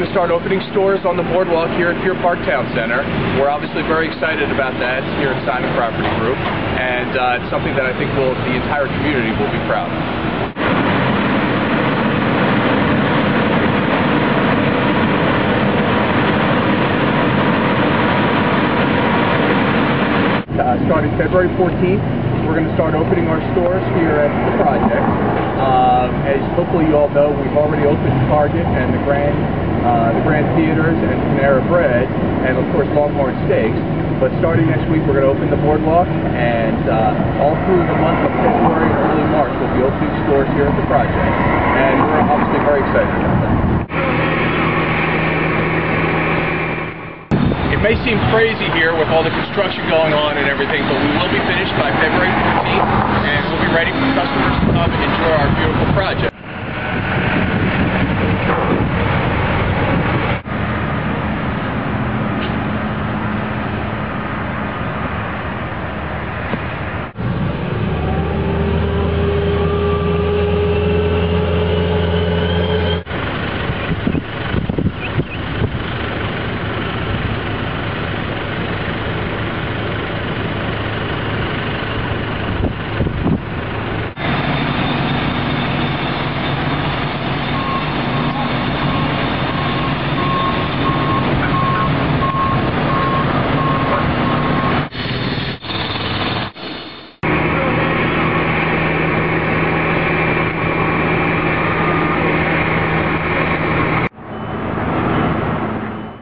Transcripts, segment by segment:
going to start opening stores on the boardwalk here at Pier Park Town Center. We're obviously very excited about that here at Simon Property Group, and uh, it's something that I think will, the entire community will be proud of. Uh, starting February 14th, we're going to start opening our stores here at the project. Hopefully you all know, we've already opened Target and the Grand, uh, the Grand Theaters and Panera Bread, and of course Longhorn Steaks. But starting next week, we're going to open the boardwalk, and uh, all through the month of February and early March, we'll be opening stores here at the project. And we're obviously very excited about that. It may seem crazy here with all the construction going on and everything, but we will be finished by February 14th, and we'll be ready for customers to come and enjoy our beautiful project.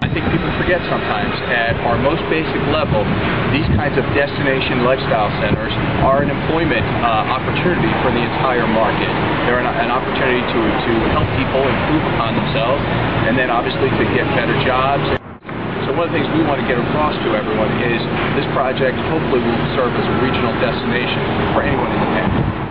I think people forget sometimes at our most basic level, these kinds of destination lifestyle centers are an employment uh, opportunity for the entire market. They're an, an opportunity to, to help people improve upon themselves and then obviously to get better jobs. So one of the things we want to get across to everyone is this project hopefully will serve as a regional destination for anyone in the county.